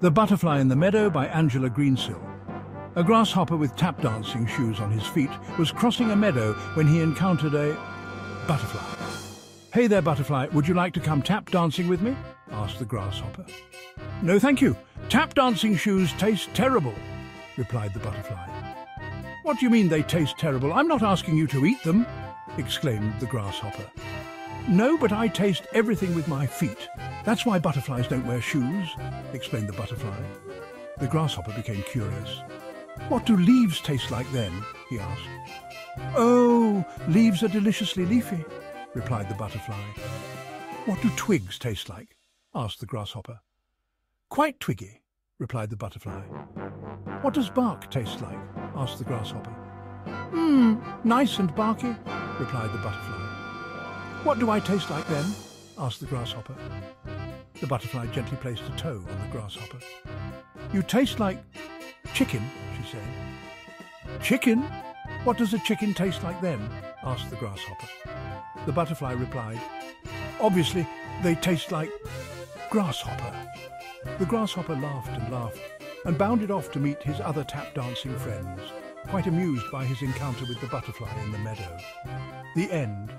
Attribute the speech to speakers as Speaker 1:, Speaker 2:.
Speaker 1: The Butterfly in the Meadow by Angela Greensill. A grasshopper with tap dancing shoes on his feet was crossing a meadow when he encountered a butterfly. Hey there, butterfly, would you like to come tap dancing with me? asked the grasshopper. No, thank you. Tap dancing shoes taste terrible, replied the butterfly. What do you mean they taste terrible? I'm not asking you to eat them, exclaimed the grasshopper. No, but I taste everything with my feet. That's why butterflies don't wear shoes, explained the butterfly. The grasshopper became curious. What do leaves taste like then? he asked. Oh, leaves are deliciously leafy, replied the butterfly. What do twigs taste like? asked the grasshopper. Quite twiggy, replied the butterfly. What does bark taste like? asked the grasshopper. Hmm, nice and barky, replied the butterfly. What do I taste like then? asked the grasshopper. The butterfly gently placed a toe on the grasshopper. You taste like chicken, she said. Chicken? What does a chicken taste like then? asked the grasshopper. The butterfly replied, Obviously, they taste like grasshopper. The grasshopper laughed and laughed and bounded off to meet his other tap dancing friends, quite amused by his encounter with the butterfly in the meadow. The end.